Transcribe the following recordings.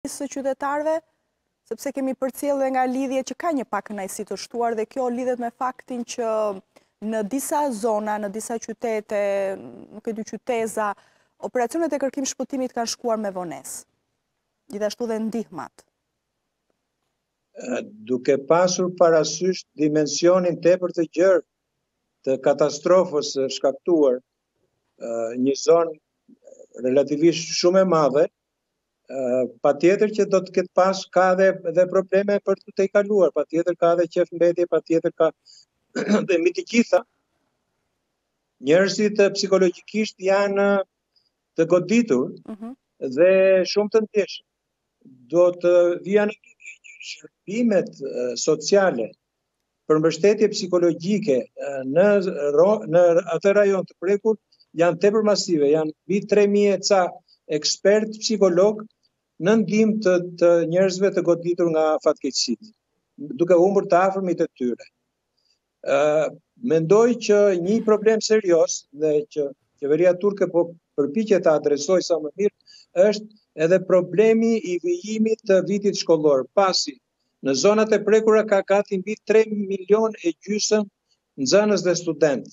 përgjegjësisë së qytetarëve, sepse kemi përcjellë dhe nga lidhje që ka një pakënaqësi të shtuar dhe kjo lidhet me faktin që në disa zona, në disa qytete, në ca qyteza, operacionet e kërkim shpëtimit kanë shkuar me vonesë, gjithashtu dhe ndihmat. Duke pasur parasysh dimensionin tepër të gjerë të katastrofës shkaktuar, një zonë relativisht shumë e madhe, Patjetër që do të ketë pas, ka edhe, edhe probleme për t'u tejkaluar, patjetër ka edhe qejfmbetje, patjetër ka dhe mbi të gjitha. Njerëzit psikologjikisht janë të goditur mm -hmm. dhe shumë të ndjeshëm. Do të vija në shërbimet sociale për mbështetje psikologjike në në atë rajon të prekur janë tepër masive, janë mbi 3000 e ca ekspertë psikologë në ndihmë të, të njerëzve të goditur nga fatkeqësitë, duke humbur të afërmit e tyre. Ë uh, mendoj që një problem serioz dhe që qeveria turke po përpiqet ta adresojë sa më mirë është edhe problemi i vijimit të vitit shkollor, pasi Në zonat e prekura ka gati mbi tre milionë e gjysmë nxënës dhe studentë,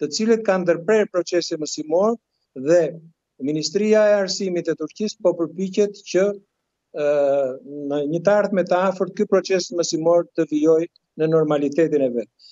të cilët kanë ndërprerë procesin mësimor dhe Ministria e Arsimit e Turqisë po përpiqet që në një të ardhme të afërt ky proces mësimor të vijojë në normalitetin e vet.